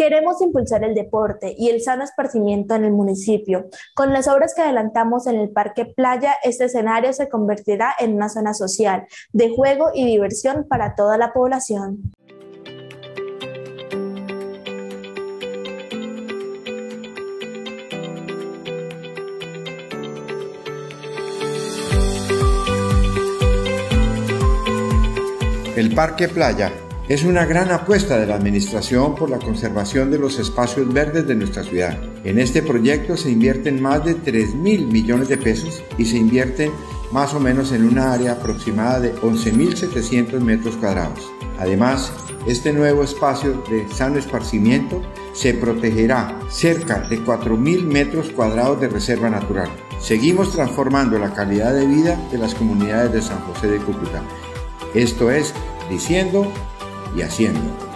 Queremos impulsar el deporte y el sano esparcimiento en el municipio. Con las obras que adelantamos en el Parque Playa, este escenario se convertirá en una zona social, de juego y diversión para toda la población. El Parque Playa es una gran apuesta de la Administración por la conservación de los espacios verdes de nuestra ciudad. En este proyecto se invierten más de 3 mil millones de pesos y se invierten más o menos en una área aproximada de 11.700 metros cuadrados. Además, este nuevo espacio de sano esparcimiento se protegerá cerca de 4.000 metros cuadrados de reserva natural. Seguimos transformando la calidad de vida de las comunidades de San José de Cúcuta. Esto es diciendo y haciendo.